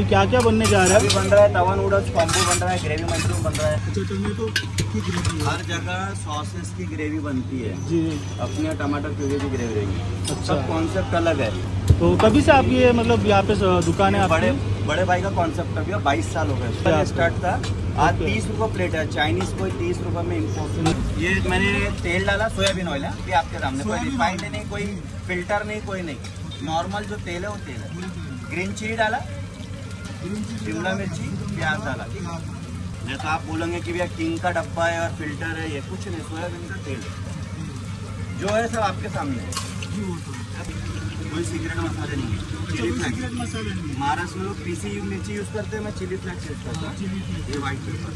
अभी क्या क्या बनने जा रहा है? अभी बन रहा है तवा नूडल्स कॉम्बो बन रहा है ग्रेवी मंचूरियन बन रहा है। अच्छा टोमेटो की ग्रेवी हर जगह सॉसेस की ग्रेवी बनती है। जी। अपने टमाटर प्यूरी की ग्रेवी रहेगी। अच्छा। सब कॉन्सेप्ट अलग है। तो कभी से आप ये मतलब यहाँ पे दुकान है बड़े बड़े भाई का कॉन्सेप्ट अभी बाईस साल हो गए। स्टार्ट था आज तीस रुपये प्लेट है चाइनीज़ कोई तीस रुपये में इम्पोर्ट ये मैंने तेल डाला सोयाबीन ऑयल है ये आपके सामने। कोई रिफाइंड नहीं कोई फ़िल्टर नहीं कोई नहीं। नॉर्मल जो तेल है वो तेल है। ग्रीन चिली डाला शिमला मिर्ची प्याज डाला नहीं तो आप बोलेंगे कि भैया किंग का डब्बा है और फ़िल्टर है ये कुछ नहीं सोयाबीन का तेल। है जो है सब आपके सामने। है। कोई सीक्रेट मसाले नहीं है। चिली फ्लेक्स मसाले नहीं महाराष्ट्र में लोग पीसी मिर्ची यूज़ करते हैं मैं चिली फ्लेक्स यूज़ करता हूँ। ये व्हाइट पेपर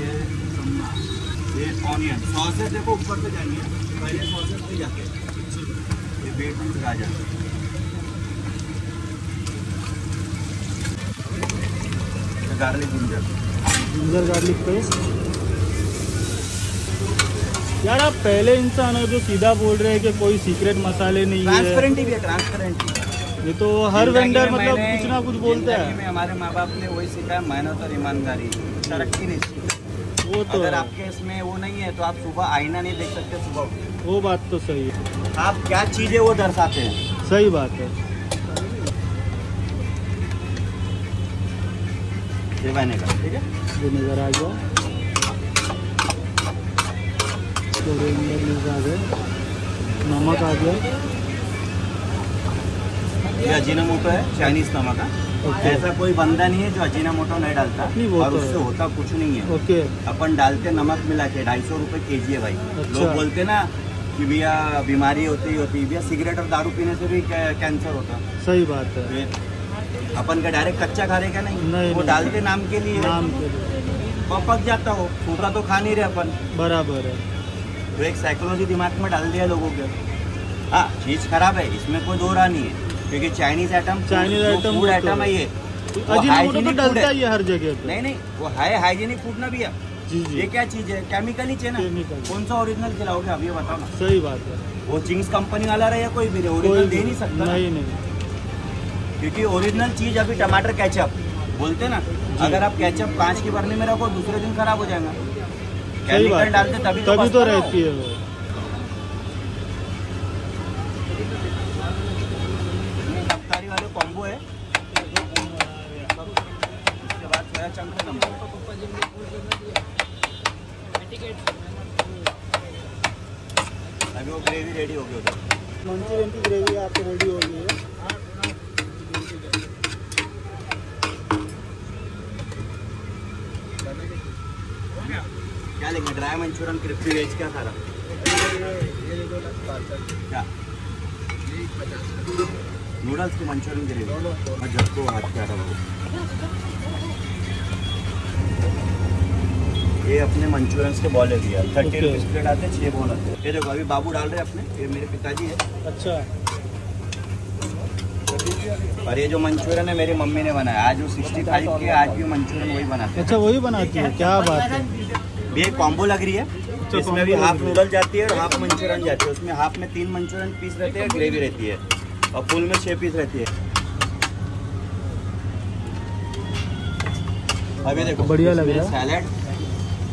ये ये ऑनियन सॉसेज देखो ऊपर से जाएँगे। पहले सॉसेज पे जाते हैं। ये बीटरूट गाजर garlic ginger ginger garlic paste यार आप पहले इंसान हो जो सीधा बोल रहे हैं कि कोई सीक्रेट मसाले नहीं है। ट्रांसपेरेंट ही है ट्रांसपेरेंट ये तो हर वेंडर मतलब कुछ ना कुछ बोलता में है। हमारे माँ बाप ने वही सिखाया मेहनत और ईमानदारी। तरक्की नहीं सीखी। वो तो अगर आपके इसमें वो नहीं है तो आप सुबह आईना नहीं देख सकते सुबह वो बात तो सही है। आप क्या चीज़ें वो दर्शाते हैं? सही बात है। ये का ठीक है? विनेगर आ गया। कोरिएंडर लीव्स आ गए नमक आ गया। ये अजीनामोटो है चाइनीज़ नमक का ओके। ऐसा कोई बंदा नहीं है जो अजीनामोटो नहीं डालता। नहीं, वो और तो उससे होता कुछ नहीं है। ओके। अपन डालते नमक मिला के ढाई सौ रुपये के जी है भाई। अच्छा। लोग बोलते ना कि भैया बीमारी होती ही होती। है भैया सिगरेट और दारू पीने से भी कैंसर होता। सही बात है। अपन का डायरेक्ट कच्चा खा रहे क्या नहीं, नहीं, वो। डालते नाम के लिए? नाम के लिए। वो पक जाता हो। सूखा तो खा नहीं रहे अपन। बराबर है। तो एक साइकोलॉजी दिमाग में डाल दिया लोगों के। हाँ चीज़ खराब है इसमें कोई दो रहा नहीं है। क्योंकि Chinese item Chinese item food तो आइटम है। ये तो डलता है। ही है हर जगह नहीं नहीं वो है हाइजीनिक फ़ूड ना भैया। ये क्या चीज़ है? केमिकल ही चाहिए ना। कौन सा ओरिजिनल खिलाओगे अब ये बताओ ना। सही बात है। वो चिंग्स कंपनी वाला रहे या कोई भी रहे? ओरिजिनल दे नहीं सकता नहीं नहीं। क्योंकि ओरिजिनल चीज़ अभी टमाटर कैचअप बोलते ना अगर आप केचप कांच की बर्नी में रखो दूसरे दिन खराब हो जाएगा। केमिकल डालते तभी तो तभी तो। रहती है वो। कॉम्बो है। उसके बाद सोया चंक नंबर अभी वो ग्रेवी रेडी हो गई उधर। मंचूरियन की ग्रेवी आपकी रेडी हो गई है। क्या लेंगे? ड्राई मंचूरियन क्रिस्पी वेज क्या सारा क्या? नूडल्स की मंचूरियन ग्रेवी और झटको हाथ क्या था वो ये अपने मंचूरियंस के बॉल है भैया थर्टी रुपीज़ प्लेट आते हैं छः बॉल आते। हैं ये देखो अभी बाबू डाल रहे हैं अपने। ये मेरे पिताजी है। अच्छा। और ये जो मंचूरियन है मेरी मम्मी ने बनाया। आज वो सिक्सटी फाइव के आज भी मंचूरियन वही बनाते अच्छा वही बनाती है? क्या बात है? ये कॉम्बो लग रही है। इसमें भी हाफ़ है। नूडल जाती है और हाफ़ मंचूरियन जाती है। उसमें हाफ़ में तीन मंचूरियन पीस रहते हैं ग्रेवी रहती है। और फुल में छः पीस रहती है। अभी देखो बढ़िया लग रहा है। सैलेड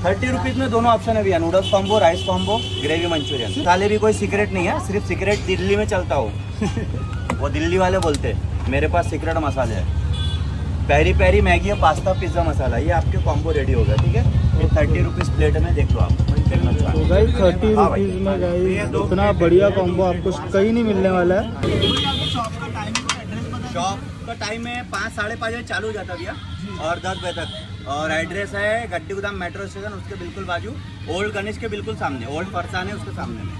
थर्टी रुपीज़ में दोनों ऑप्शन है भैया। Noodles combo rice combo gravy Manchurian. मसाले भी कोई सीक्रेट नहीं है सिर्फ़ सीक्रेट दिल्ली में चलता हो। वो दिल्ली वाले बोलते हैं मेरे पास सीक्रेट मसाले है। पैरी पैरी मैगी और पास्ता पिज़्ज़ा मसाला ये आपके कॉम्बो रेडी होगा ठीक है? ये थर्टी रुपीज़ प्लेट में देख लो आप। तो गाइस थर्टी हाँ रुपीज़ में गाइस इतना बढ़िया कॉम्बो आपको कहीं नहीं मिलने वाला है। शॉप का टाइम है पाँच साढ़े पाँच बजे चालू हो जाता भैया। और दस बजे तक। और एड्रेस है गड्डी गोदाम मेट्रो स्टेशन उसके बिल्कुल बाजू। ओल्ड गणेश के बिल्कुल सामने ओल्ड फरसान है उसके सामने में।